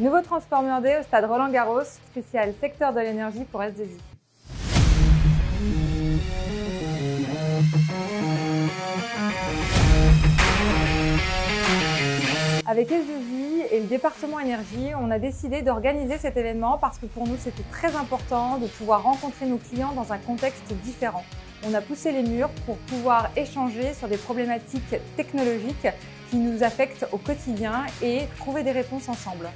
Nouveau Transformer Day au stade Roland Garros, spécial secteur de l'énergie pour S2I. Avec S2I et le département énergie, on a décidé d'organiser cet événement parce que pour nous c'était très important de pouvoir rencontrer nos clients dans un contexte différent. On a poussé les murs pour pouvoir échanger sur des problématiques technologiques qui nous affectent au quotidien et trouver des réponses ensemble.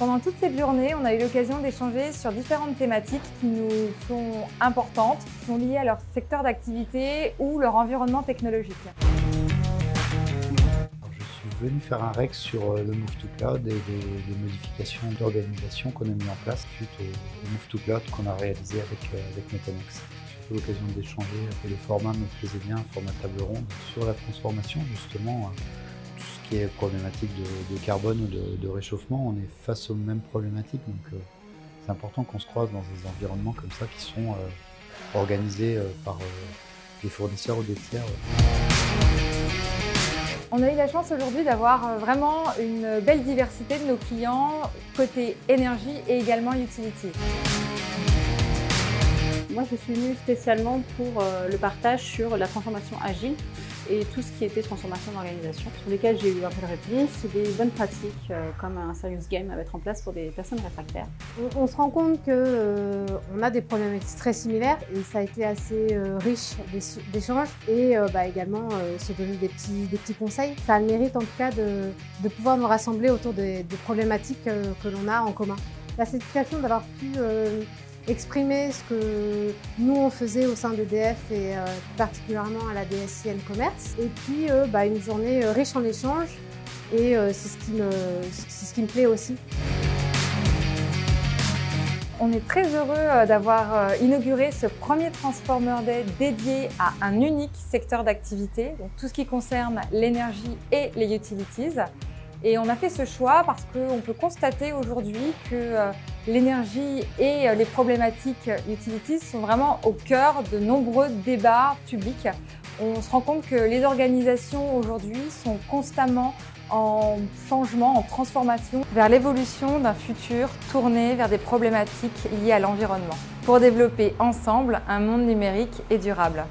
Pendant toute cette journée, on a eu l'occasion d'échanger sur différentes thématiques qui nous sont importantes, qui sont liées à leur secteur d'activité ou leur environnement technologique. Je suis venu faire un REX sur le Move to Cloud et des, modifications d'organisation qu'on a mis en place suite au, Move to Cloud qu'on a réalisé avec, avec Metanex. L'occasion d'échanger, le format me plaisait bien, format table ronde, sur la transformation justement qui problématique de, carbone ou de, réchauffement, on est face aux mêmes problématiques. Donc euh, c'est important qu'on se croise dans des environnements comme ça qui sont euh, organisés euh, par des fournisseurs ou des tiers. On a eu la chance aujourd'hui d'avoir vraiment une belle diversité de nos clients côté énergie et également utilities. Moi, je suis venue spécialement pour le partage sur la transformation agile et tout ce qui était transformation d'organisation, sur lesquels j'ai eu un peu de réponse. Des bonnes pratiques euh, comme un serious game à mettre en place pour des personnes réfractaires. On, se rend compte qu'on euh, a des problématiques très similaires et ça a été assez euh, riche d'échanges et bah, également se donner des petits, conseils. Ça a le mérite en tout cas de, pouvoir nous rassembler autour des problématiques que l'on a en commun. La satisfaction d'avoir pu exprimer ce que nous on faisait au sein d'EDF et euh, particulièrement à la DSIN Commerce. Et puis euh, bah, une journée euh, riche en échanges et c'est ce, qui me, ce qui me plaît aussi. On est très heureux d'avoir inauguré ce premier Transformer Day dédié à un unique secteur d'activité, donc tout ce qui concerne l'énergie et les utilities. Et on a fait ce choix parce qu'on peut constater aujourd'hui que euh, l'énergie et euh, les problématiques utilities sont vraiment au cœur de nombreux débats publics. On se rend compte que les organisations aujourd'hui sont constamment en changement, en transformation vers l'évolution d'un futur tourné vers des problématiques liées à l'environnement pour développer ensemble un monde numérique et durable.